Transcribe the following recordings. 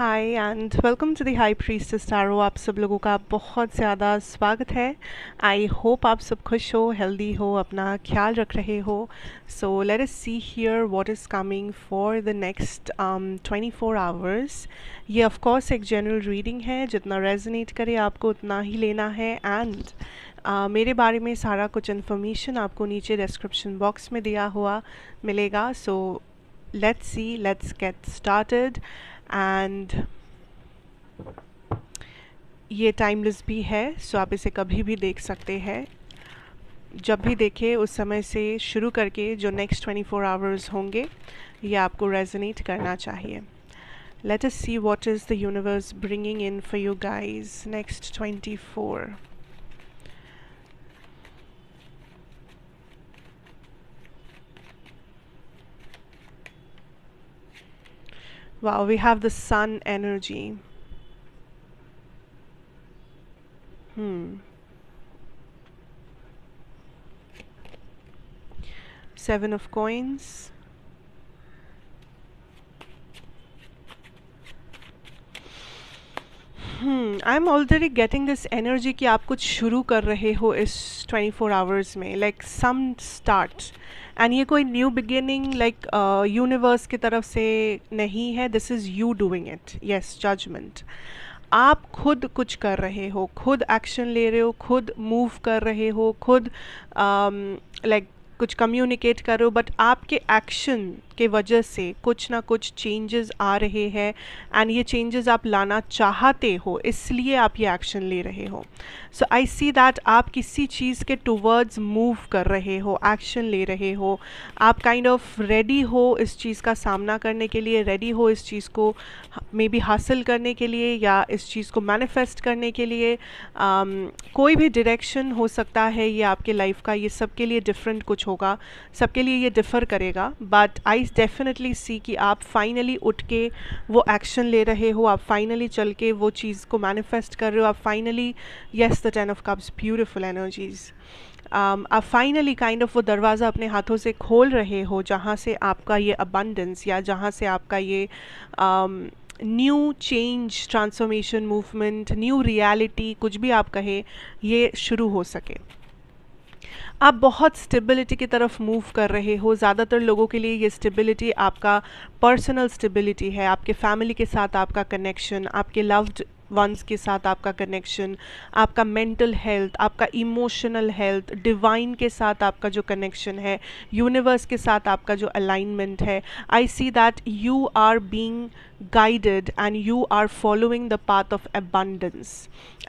Hi and welcome to the high priestess tarot आप सब लोगों का बहुत ज़्यादा स्वागत है। आई होप आप सब खुश हो हेल्दी हो अपना ख्याल रख रहे हो। So let us see here what is coming for the next twenty four hours ये ऑफ़ कोर्स एक जनरल रीडिंग है जितना रेजोनेट करे आपको उतना ही लेना है। एंड uh, मेरे बारे में सारा कुछ इन्फॉर्मेशन आपको नीचे डिस्क्रिप्शन बॉक्स में दिया हुआ मिलेगा। So let's see let's get started and ये टाइमलेस भी है सो आप इसे कभी भी देख सकते हैं। जब भी देखें, उस समय से शुरू करके जो नेक्स्ट 24 आवर्स होंगे, ये आपको रेजनेट करना चाहिए। Let us see what is the universe bringing in for you guys next 24 Wow, we have the sun energy. Hmm. Seven of coins. I am already getting this energy कि आप कुछ शुरू कर रहे हो इस 24 फोर आवर्स में like some start and ये कोई न्यू बिगिनिंग लाइक यूनिवर्स की तरफ़ से नहीं है this is you doing it yes judgement आप खुद कुछ कर रहे हो खुद एक्शन ले रहे हो खुद मूव कर रहे हो खुद लाइक um, like, कुछ कम्युनिकेट कर रहे हो बट आपके एक्शन के वजह से कुछ ना कुछ चेंजेस आ रहे हैं एंड ये चेंजेस आप लाना चाहते हो इसलिए आप ये एक्शन ले रहे हो। सो आई सी दैट आप किसी चीज़ के टूवर्ड्स मूव कर रहे हो एक्शन ले रहे हो। आप काइंड ऑफ़ रेडी हो इस चीज़ का सामना करने के लिए रेडी हो इस चीज़ को मे बी हासिल करने के लिए या इस चीज़ को मैनिफेस्ट करने के लिए। Um, कोई भी डायरेक्शन हो सकता है ये आपके लाइफ का ये सबके लिए डिफरेंट कुछ होगा सबके लिए ये डिफ़र करेगा बट आई डेफिनेटली सी कि आप फाइनली उठ के वो एक्शन ले रहे हो, आप फाइनली चल के वो चीज़ को मैनिफेस्ट कर रहे हो, आप finally yes the ten of cups beautiful energies आप फाइनली काइंड ऑफ़ वो दरवाज़ा अपने हाथों से खोल रहे हो, जहाँ से आपका ये अबंडेंस या जहाँ से आपका ये new change transformation movement new reality कुछ भी आप कहें, ये शुरू हो सके। आप बहुत स्टेबिलिटी की तरफ़ मूव कर रहे हो। ज़्यादातर लोगों के लिए ये स्टेबिलिटी आपका पर्सनल स्टेबिलिटी है। आपके फैमिली के साथ आपका कनेक्शन आपके लव्ड वंस के साथ आपका कनेक्शन आपका मेंटल हेल्थ आपका इमोशनल हेल्थ डिवाइन के साथ आपका जो कनेक्शन है यूनिवर्स के साथ आपका जो अलाइनमेंट है। I see that you are being guided and you are following the path of abundance.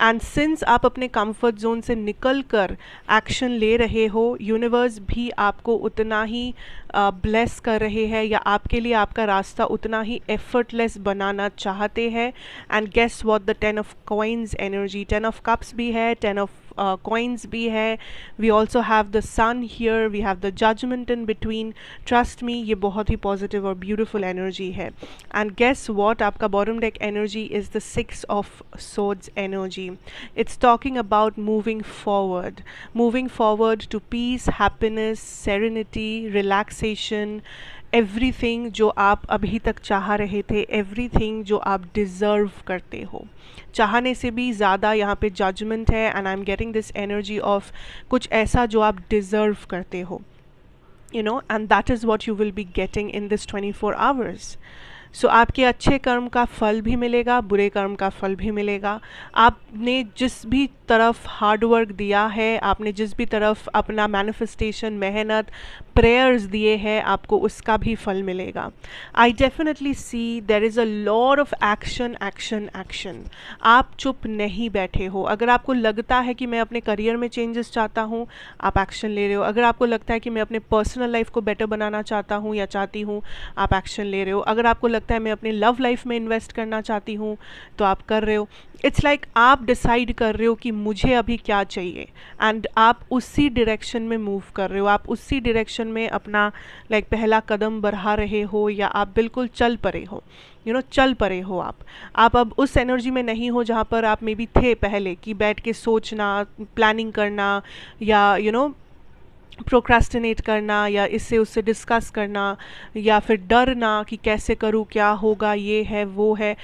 And since आप अपने कंफर्ट जोन से निकल कर एक्शन ले रहे हो यूनिवर्स भी आपको उतना ही ब्लेस uh, कर रहे हैं या आपके लिए आपका रास्ता उतना ही एफर्टलेस बनाना चाहते हैं। And guess what the ten of coins energy ten of cups भी है टेन ऑफ़ कॉइन्स भी है. We also have the sun here we have the judgement in between trust me ये बहुत ही पॉजिटिव और ब्यूटिफुल एनर्जी है. And guess what आपका bottom deck energy is the six of swords energy it's talking about moving forward moving forward to peace happiness serenity relaxation everything जो आप अभी तक चाह रहे थे एवरीथिंग जो आप डिज़र्व करते हो। चाहने से भी ज़्यादा यहाँ पे जजमेंट है and I am getting this energy of कुछ ऐसा जो आप डिज़र्व करते हो। You know and that is what you will be getting in this twenty four hours so so, आपके अच्छे कर्म का फल भी मिलेगा बुरे कर्म का फल भी मिलेगा। आपने जिस भी तरफ़ हार्डवर्क दिया है आपने जिस भी तरफ़ अपना मैनिफेस्टेशन मेहनत प्रेयर्स दिए हैं, आपको उसका भी फल मिलेगा। I definitely see there is a lot of action action action आप चुप नहीं बैठे हो। अगर आपको लगता है कि मैं अपने करियर में चेंजेस चाहता हूँ, आप एक्शन ले रहे हो। अगर आपको लगता है कि मैं अपने पर्सनल लाइफ को बेटर बनाना चाहता हूँ या चाहती हूँ, आप एक्शन ले रहे हो। अगर आपको लगता है मैं अपने लव लाइफ में इन्वेस्ट करना चाहती हूँ तो आप कर रहे हो। इट्स लाइक like आप डिसाइड कर रहे हो कि मुझे अभी क्या चाहिए। एंड आप उसी डायरेक्शन में मूव कर रहे हो। आप उसी डायरेक्शन में अपना लाइक like, पहला कदम बढ़ा रहे हो या आप बिल्कुल चल पड़े हो। यू you नो know, चल पड़े हो आप। आप अब उस एनर्जी में नहीं हो जहाँ पर आप मे बी थे पहले कि बैठ के सोचना प्लानिंग करना या you you know know, procrastinate करना या इससे उससे डिस्कस करना या फिर डरना कि कैसे करूँ, क्या होगा, ये है, वो है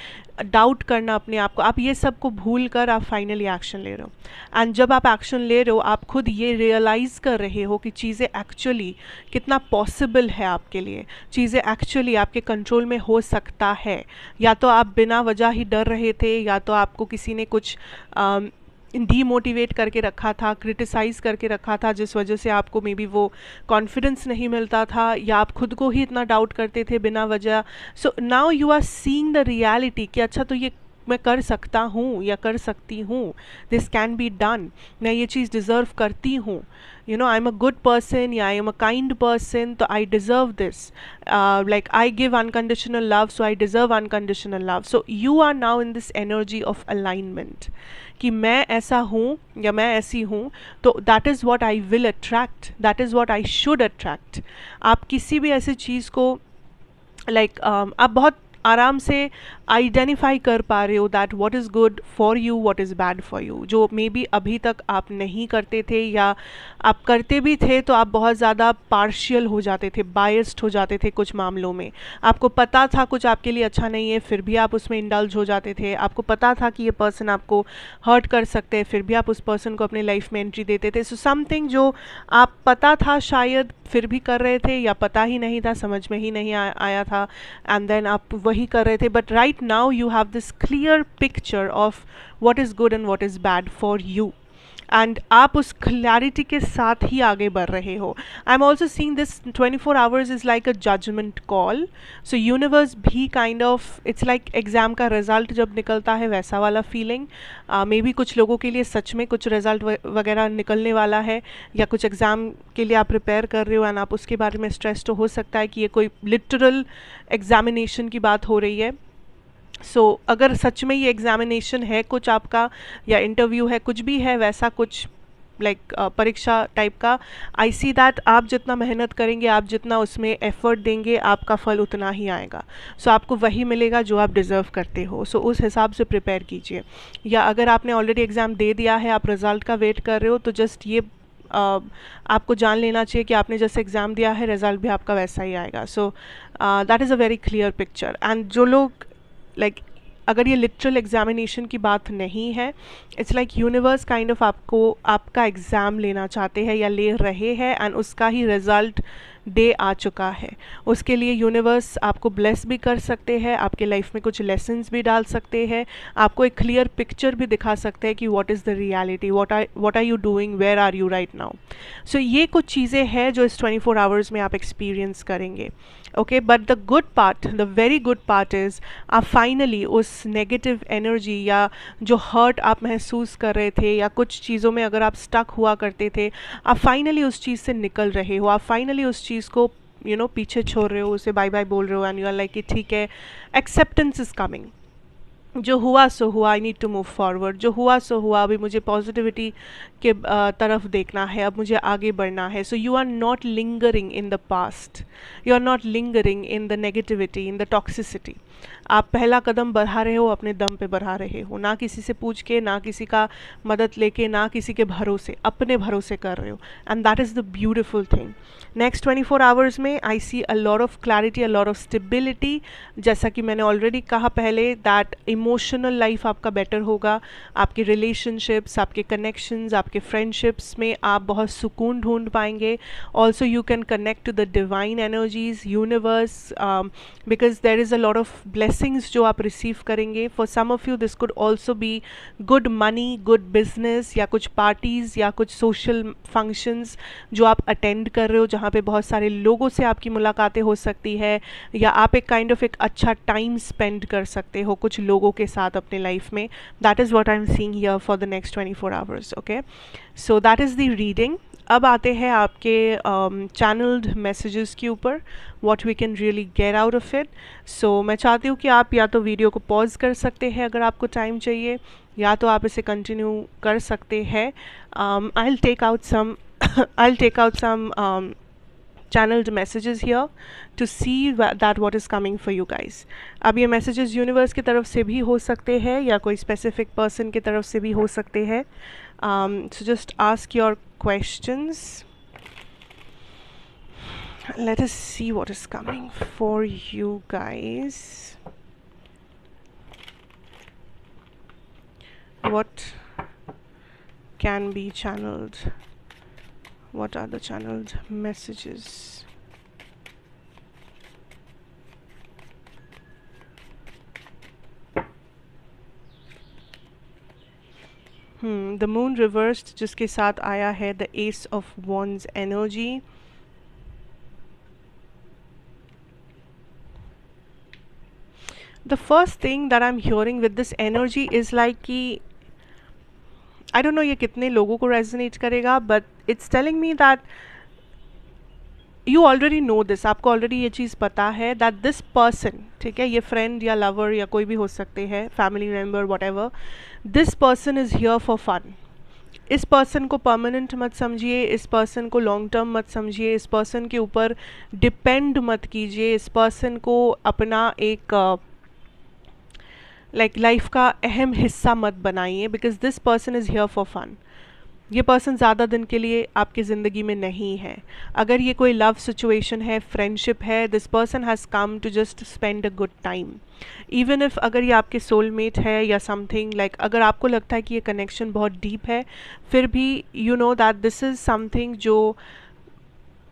डाउट करना अपने आप को। आप ये सबको भूल कर आप फाइनली एक्शन ले रहे हो। एंड जब आप एक्शन ले रहे हो, आप खुद ये रियलाइज़ कर रहे हो कि चीज़ें एक्चुअली कितना पॉसिबल है आपके लिए। चीज़ें एक्चुअली आपके कंट्रोल में हो सकता है। या तो आप बिना वजह ही डर रहे थे, या तो आपको किसी ने कुछ डीमोटिवेट करके रखा था क्रिटिसाइज़ करके रखा था, जिस वजह से आपको मे बी वो कॉन्फिडेंस नहीं मिलता था या आप खुद को ही इतना डाउट करते थे बिना वजह। So now you are seeing the reality कि अच्छा तो ये मैं कर सकता हूँ या कर सकती हूँ दिस कैन बी डन मैं ये चीज़ डिज़र्व करती हूँ. You know I am a good person या I am a kind person तो I deserve this like I give unconditional love so I deserve unconditional love so you are now in this energy of alignment कि मैं ऐसा हूँ या मैं ऐसी हूँ तो that is what I will attract that is what I should attract आप किसी भी ऐसी चीज़ को लाइक like, um, आप बहुत आराम से आइडेंटिफाई कर पा रहे हो that what is good for you what is bad for you जो मे बी अभी तक आप नहीं करते थे या आप करते भी थे तो आप बहुत ज़्यादा पार्शियल हो जाते थे बायस्ड हो जाते थे कुछ मामलों में. आपको पता था कुछ आपके लिए अच्छा नहीं है फिर भी आप उसमें इंडल्ज हो जाते थे. आपको पता था कि ये पर्सन आपको हर्ट कर सकते हैं फिर भी आप उस पर्सन को अपने लाइफ में एंट्री देते थे. सो so समथिंग जो आप पता था शायद फिर भी कर रहे थे या पता ही नहीं था समझ में ही नहीं आ, आया था. एंड देन आप वही कर रहे थे but right now you have this clear picture of what is good and what is bad for you and आप उस क्लैरिटी के साथ ही आगे बढ़ रहे हो। I am also seeing this twenty four hours is like a judgement call so universe भी kind of it's like exam का रिज़ल्ट जब निकलता है, वैसा वाला फीलिंग मे बी कुछ लोगों के लिए सच में कुछ रिज़ल्ट वगैरह निकलने वाला है, या कुछ एग्ज़ाम के लिए आप प्रिपेयर कर रहे हो एंड आप उसके बारे में स्ट्रेस तो हो सकता है कि ये कोई लिटरल एग्जामिनेशन की बात हो रही है। सो so, अगर सच में ये एग्ज़ामिनेशन है कुछ आपका या इंटरव्यू है कुछ भी है वैसा कुछ लाइक like, uh, परीक्षा टाइप का आई सी दैट आप जितना मेहनत करेंगे आप जितना उसमें एफर्ट देंगे आपका फल उतना ही आएगा। सो so, आपको वही मिलेगा जो आप डिज़र्व करते हो। सो so, उस हिसाब से प्रिपेयर कीजिए। या अगर आपने ऑलरेडी एग्ज़ाम दे दिया है आप रिज़ल्ट का वेट कर रहे हो तो जस्ट ये Uh, आपको जान लेना चाहिए कि आपने जैसे एग्ज़ाम दिया है रिज़ल्ट भी आपका वैसा ही आएगा। So that is a very clear picture and जो लोग लाइक अगर ये लिटरल एग्जामिनेशन की बात नहीं है it's like universe kind of आपको, आपका एग्ज़ाम लेना चाहते हैं या ले रहे हैं एंड उसका ही रिज़ल्ट डे आ चुका है। उसके लिए यूनिवर्स आपको ब्लेस भी कर सकते हैं, आपके लाइफ में कुछ लेसन्स भी डाल सकते हैं, आपको एक क्लियर पिक्चर भी दिखा सकते हैं कि what is the reality what are what are you doing where are you right now so ये कुछ चीज़ें हैं जो इस 24 आवर्स में आप एक्सपीरियंस करेंगे। Okay but the good part the very good part is आप फाइनली उस नेगेटिव एनर्जी या जो हर्ट आप महसूस कर रहे थे या कुछ चीज़ों में अगर आप स्टक हुआ करते थे आप फाइनली उस चीज़ से निकल रहे हो। आप फाइनली उस चीज़ को यू you नो know, पीछे छोड़ रहे हो उसे बाय बाय बोल रहे हो एंड यू आर लाइक कि ठीक है एक्सेप्टेंस इज़ कमिंग जो हुआ सो हुआ I need to move forward जो हुआ सो हुआ अभी मुझे पॉजिटिविटी के तरफ़ देखना है, अब मुझे आगे बढ़ना है। So you are not lingering in the past you are not lingering in the negativity in the toxicity आप पहला कदम बढ़ा रहे हो, अपने दम पे बढ़ा रहे हो। ना किसी से पूछ के, ना किसी का मदद लेके, ना किसी के भरोसे, अपने भरोसे कर रहे हो। And that is the beautiful thing next twenty four hours में I see a lot of clarity a lot of stability जैसा कि मैंने ऑलरेडी कहा पहले दैट इमोशनल लाइफ आपका बेटर होगा, आपके रिलेशनशिप्स आपके कनेक्शंस आपके फ्रेंडशिप्स में आप बहुत सुकून ढूंढ पाएँगे। Also you can connect to the divine energies universe because there is a lot of blessings जो आप रिसीव करेंगे। For some of you this could also be good money good business या कुछ पार्टीज़ या कुछ सोशल फ़ंक्शंस जो आप attend कर रहे हो, जहाँ पे बहुत सारे लोगों से आपकी मुलाकातें हो सकती है, या आप एक काइंड kind ऑफ़ of एक अच्छा टाइम स्पेंड कर सकते हो कुछ लोगों के साथ अपने लाइफ में। That is what I am seeing here for the next twenty four hours okay so that is the reading अब आते हैं आपके चैनल्ड um, मैसेजेस के ऊपर what we can really get out of it so मैं चाहती हूँ कि आप या तो वीडियो को पॉज कर सकते हैं अगर आपको टाइम चाहिए या तो आप इसे कंटिन्यू कर सकते हैं. I take out some I take out some channeled messages here to see that what is coming for you guys. अब ये messages universe की तरफ़ से भी हो सकते हैं या कोई specific person की तरफ़ से भी हो सकते हैं. Um, so just ask your questions. Let us see what is coming for you guys. What can be channeled? What are the channeled messages the moon reverse जिसके साथ आया है the ace of wands energy the first thing that I am hearing with this energy is like कि I don't know ये कितने लोगों को resonate करेगा but it's telling me that you already know this आपको ऑलरेडी ये चीज़ पता है दैट दिस पर्सन ठीक है ये फ्रेंड या लवर या कोई भी हो सकते हैं family member whatever this person is here for fun इस पर्सन को परमानेंट मत समझिए इस पर्सन को लॉन्ग टर्म मत समझिए इस पर्सन के ऊपर डिपेंड मत कीजिए इस पर्सन को अपना एक लाइक like, लाइफ like, का अहम हिस्सा मत बनाइए because this person is here for fun ये पर्सन ज़्यादा दिन के लिए आपकी ज़िंदगी में नहीं है। अगर ये कोई लव सिचुएशन है फ्रेंडशिप है this person has come to just spend a good time even if अगर ये आपके सोलमेट है या समथिंग लाइक like, अगर आपको लगता है कि ये कनेक्शन बहुत डीप है फिर भी you know that this is something जो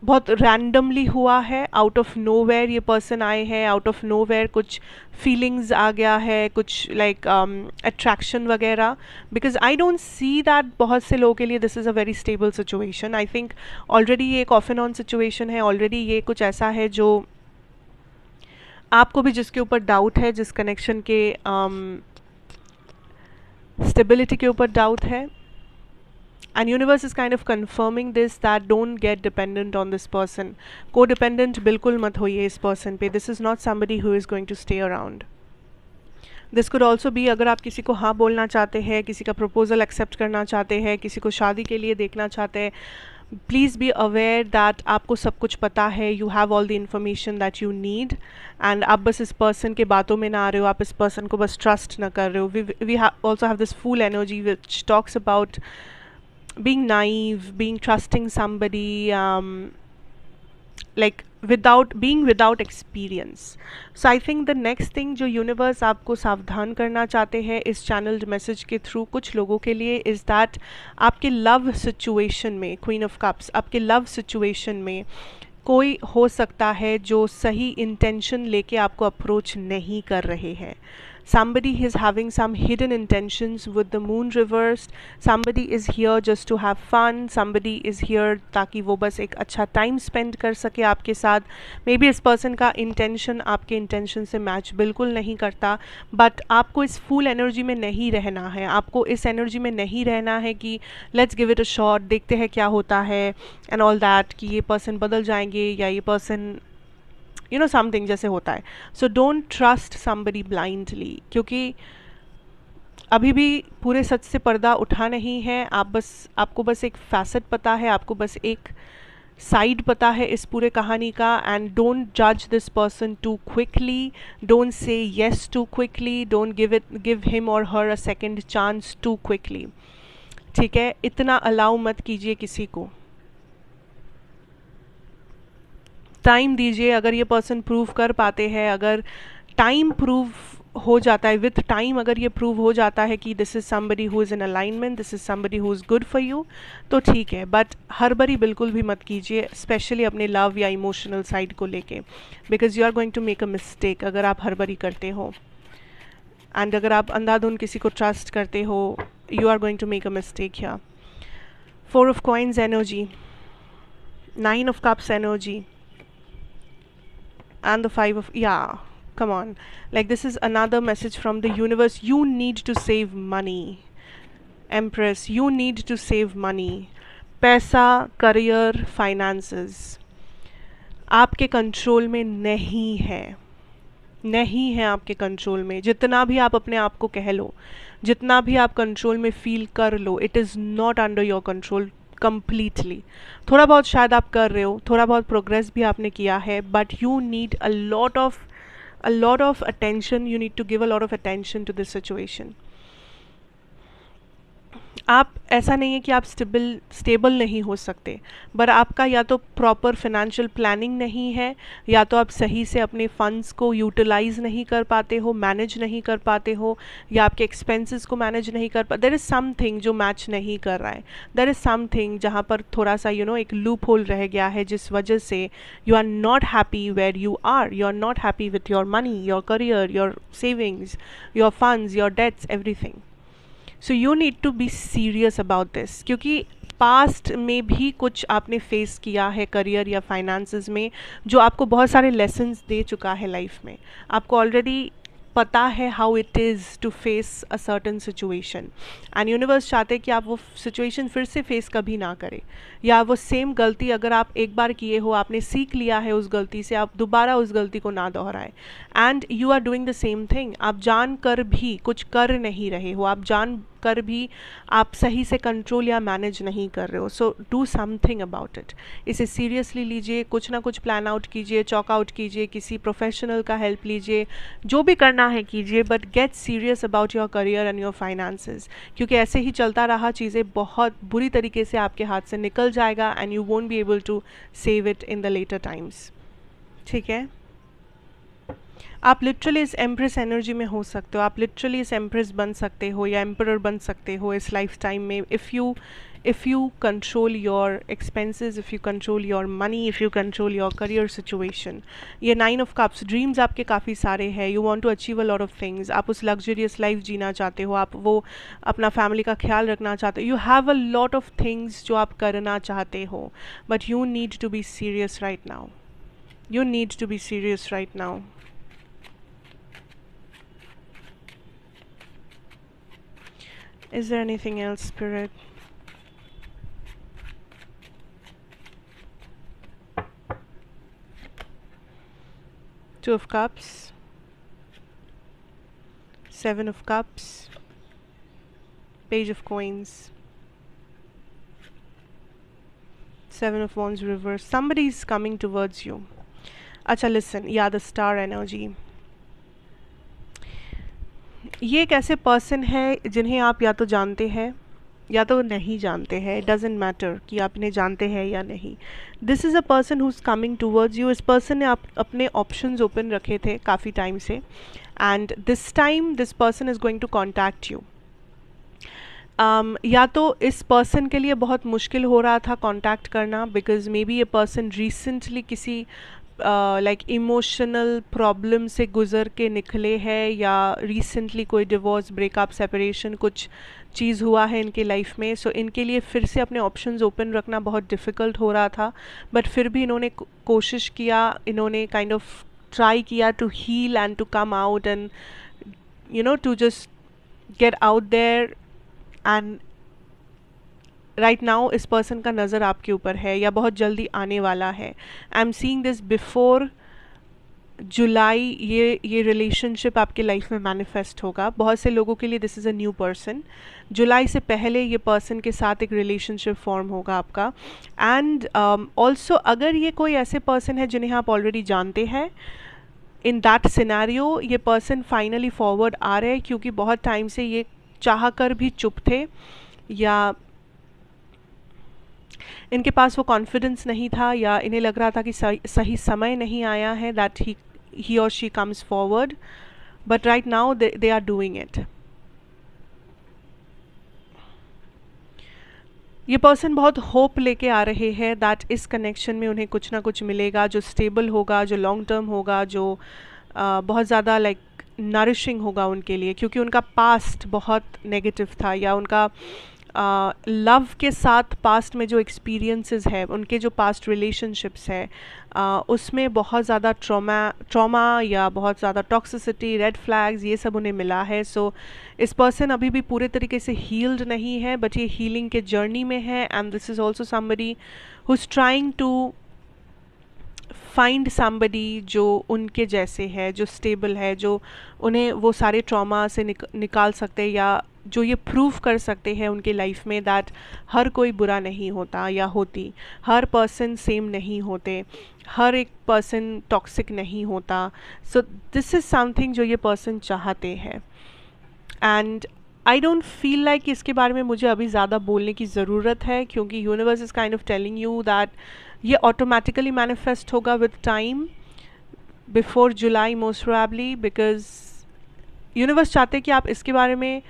बहुत रैंडमली हुआ है आउट ऑफ़ नो वेयर ये पर्सन आए हैं आउट ऑफ़ नो वेयर कुछ फीलिंग्स आ गया है कुछ लाइक अट्रैक्शन वगैरह। Because I don't see that बहुत से लोगों के लिए this is a very stable situation I think already ये एक ऑफ़ एंड ऑन सिचुएशन है ऑलरेडी ये कुछ ऐसा है जो आपको भी जिसके ऊपर डाउट है जिस कनेक्शन के स्टेबिलिटी um, के ऊपर डाउट है। And universe is kind of confirming this, that don't get dependent on this person. Codependent bilkul mat hoiye is person pe. This is not somebody who is going to stay around. This could also भी अगर आप किसी को हाँ बोलना चाहते हैं किसी का प्रपोजल एक्सेप्ट करना चाहते हैं किसी को शादी के लिए देखना चाहते हैं प्लीज़ बी अवेयर दैट आपको सब कुछ पता है you have all the information that you need and आप बस इस पर्सन के बातों में ना आ रहे हो आप इस पर्सन को बस ट्रस्ट ना कर रहे हो we we also have this full energy which talks about being naive, being trusting somebody, um, like without being without experience. So I think the next thing जो universe आपको सावधान करना चाहते हैं इस channeled message के through कुछ लोगों के लिए is that आपके love situation में Queen of Cups आपके love situation में कोई हो सकता है जो सही intention लेके आपको approach नहीं कर रहे हैं somebody is having some hidden intentions with the moon reversed. Somebody is here just to have fun. Somebody is here ताकि वो बस एक अच्छा टाइम स्पेंड कर सके आपके साथ. मे बी इस पर्सन का इंटेंशन आपके इंटेंशन से मैच बिल्कुल नहीं करता. बट आपको इस फुल एनर्जी में नहीं रहना है. आपको इस एनर्जी में नहीं रहना है कि let's give it a shot देखते हैं क्या होता है एंड ऑल दैट कि ये पर्सन बदल जाएँगे या ये पर्सन यू नो समथिंग जैसे होता है। So don't trust somebody blindly क्योंकि अभी भी पूरे सच से पर्दा उठा नहीं है। आप बस, आपको बस एक फैसेट पता है, आपको बस एक साइड पता है इस पूरे कहानी का। एंड डोंट जज this person too quickly don't say yes too quickly don't give it give him or her a second chance too quickly ठीक है? इतना अलाउ मत कीजिए किसी को। टाइम दीजिए, अगर ये पर्सन प्रूव कर पाते हैं, अगर टाइम प्रूव हो जाता है विथ टाइम अगर ये प्रूव हो जाता है कि this is somebody who is in alignment this is somebody who is good for you तो ठीक है बट हर बरी बिल्कुल भी मत कीजिए स्पेशली अपने लव या इमोशनल साइड को लेके because you are going to make a mistake अगर आप हर बरी करते हो एंड अगर आप अंधाधुन किसी को ट्रस्ट करते हो you are going to make a mistake या four of coins energy nine of cups energy and the five of yeah come on like this is another message from the universe you need to save money empress you need to save money पैसा career finances आपके control में नहीं है नहीं है आपके control में जितना भी आप अपने आप को कह लो जितना भी आप कंट्रोल में फील कर लो it is not under your control completely थोड़ा बहुत शायद आप कर रहे हो, थोड़ा बहुत प्रोग्रेस भी आपने किया है but you need a lot of a lot of attention you need to give a lot of attention to this situation आप ऐसा नहीं है कि आप स्टेबल स्टेबल नहीं हो सकते पर आपका या तो प्रॉपर फिनेंशियल प्लानिंग नहीं है या तो आप सही से अपने फंड्स को यूटिलाइज नहीं कर पाते हो मैनेज नहीं कर पाते हो या आपके एक्सपेंसेस को मैनेज नहीं कर पा देर इज़ समथिंग जो मैच नहीं कर रहा है। देर इज़ समथिंग जहाँ पर थोड़ा सा यू you नो know, एक लूप होल रह गया है जिस वजह से you are not happy where you are you are not happy with your money your career your savings your funds your debts everything so you need to be serious about this क्योंकि past में भी कुछ आपने face किया है career या finances में, जो आपको बहुत सारे लेसन्स दे चुका है लाइफ में। आपको ऑलरेडी पता है how it is to face a certain situation and universe चाहते हैं कि आप वो सिचुएशन फिर से फेस कभी ना करें। या वो सेम गलती अगर आप एक बार किए हो, आपने सीख लिया है उस गलती से, आप दोबारा उस गलती को ना दोहराएँ। And you are doing the same thing आप जान कर भी कुछ कर नहीं रहे हो। आप जान कर भी आप सही से कंट्रोल या मैनेज नहीं कर रहे हो। So do something about it इसे सीरियसली लीजिए, कुछ ना कुछ प्लान आउट कीजिए चॉक आउट कीजिए, किसी प्रोफेशनल का हेल्प लीजिए, जो भी करना है कीजिए but get serious about your career and your finances क्योंकि ऐसे ही चलता रहा, चीज़ें बहुत बुरी तरीके से आपके हाथ से निकल जाएगा and you won't be able to save it in the later times ठीक है? आप लिटरली इस एम्प्रेस एनर्जी में हो सकते हो, आप लिटरली इस एम्प्रेस बन सकते हो या एम्पर बन सकते हो इस लाइफ टाइम में। If you if you control your expenses if you control your money if you control your career situation ये नाइन ऑफ़ कप्स ड्रीम्स आपके काफ़ी सारे हैं। You want to achieve a lot of things आप उस luxurious life जीना चाहते हो। आप वो अपना फैमिली का ख्याल रखना चाहते हो। You have a lot of things जो आप करना चाहते हो। But you need to be serious right now you need to be serious right now Is there anything else, Spirit? Two of Cups, Seven of Cups, Page of Coins, Seven of Wands reverse. Somebody is coming towards you. Acha, listen. Yeah, the star energy. ये एक ऐसे person है जिन्हें आप या तो जानते हैं या तो नहीं जानते हैं। डजेंट मैटर कि आप इन्हें जानते हैं या नहीं। This is a person who is coming towards you इस पर्सन ने आप अपने ऑप्शंस ओपन रखे थे काफ़ी टाइम से। And this time this person is going to contact you um, या तो इस पर्सन के लिए बहुत मुश्किल हो रहा था कांटेक्ट करना बिकॉज़ मे बी ये पर्सन रिसेंटली किसी लाइक इमोशनल प्रॉब्लम से गुज़र के निकले हैं या रिसेंटली कोई डिवोर्स ब्रेकअप सेपरेशन कुछ चीज़ हुआ है इनके लाइफ में? सो so, इनके लिए फिर से अपने ऑप्शंस ओपन रखना बहुत डिफ़िकल्ट हो रहा था बट फिर भी इन्होंने कोशिश किया इन्होंने काइंड ऑफ़ ट्राई किया to heal and to come out and you know to just get out there and right now इस पर्सन का नज़र आपके ऊपर है या बहुत जल्दी आने वाला है। I am seeing this before July ये ये रिलेशनशिप आपके लाइफ में मैनिफेस्ट होगा। बहुत से लोगों के लिए this is a new person जुलाई से पहले ये पर्सन के साथ एक रिलेशनशिप फॉर्म होगा आपका। एंड ऑल्सो um, अगर ये कोई ऐसे पर्सन है जिन्हें आप ऑलरेडी जानते हैं इन दैट सिनेरियो ये पर्सन फाइनली फॉरवर्ड आ रहे हैं क्योंकि बहुत टाइम से ये चाह कर भी चुप थे या इनके पास वो कॉन्फिडेंस नहीं था या इन्हें लग रहा था कि सही समय नहीं आया है दैट ही ही और she comes forward but right now they are doing it ये पर्सन बहुत होप लेके आ रहे हैं दैट इस कनेक्शन में उन्हें कुछ ना कुछ मिलेगा जो स्टेबल होगा जो लॉन्ग टर्म होगा जो uh, बहुत ज़्यादा लाइक नरिशिंग होगा उनके लिए क्योंकि उनका पास्ट बहुत नेगेटिव था या उनका लव के साथ पास्ट में जो एक्सपीरियंसेस है उनके जो पास्ट रिलेशनशिप्स है आ, उसमें बहुत ज़्यादा ट्रोमा ट्रॉमा या बहुत ज़्यादा टॉक्सिसिटी रेड फ्लैग्स ये सब उन्हें मिला है। सो so, इस पर्सन अभी भी पूरे तरीके से हील्ड नहीं है बट ये हीलिंग के जर्नी में है and this is also somebody who is trying to find somebody जो उनके जैसे है जो स्टेबल है जो उन्हें वो सारे ट्रॉमा से निक, निकाल सकते या जो ये प्रूव कर सकते हैं उनके लाइफ में दैट हर कोई बुरा नहीं होता या होती। हर पर्सन सेम नहीं होते। हर एक पर्सन टॉक्सिक नहीं होता। सो दिस इज़ समथिंग जो ये पर्सन चाहते हैं। And I don't feel like इसके बारे में मुझे अभी ज़्यादा बोलने की ज़रूरत है क्योंकि universe is kind of telling you that ये ऑटोमेटिकली मैनिफेस्ट होगा with time before July most probably because universe चाहते कि आप इसके बारे में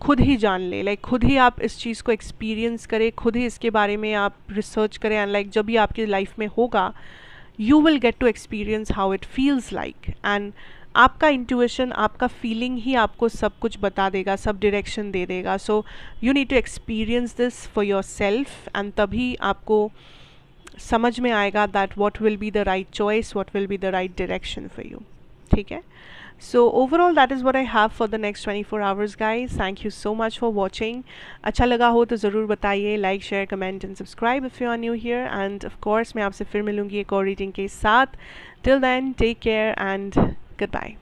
खुद ही जान ले लाइक like, खुद ही आप इस चीज़ को एक्सपीरियंस करें खुद ही इसके बारे में आप रिसर्च करें एंड लाइक like, जब भी आपकी लाइफ में होगा you will get to experience how it feels like and आपका इंट्यूशन आपका फीलिंग ही आपको सब कुछ बता देगा सब डायरेक्शन दे देगा. So you need to experience this for yourself and तभी आपको समझ में आएगा that what will be the right choice what will be the right direction for you ठीक है? So, overall that is what i have for the next 24 hours guys. Thank you so much for watching अच्छा लगा हो तो ज़रूर बताइए like share comment and subscribe if you are new here and of course मैं आपसे फिर मिलूँगी एक और रीडिंग के साथ. Till then take care and goodbye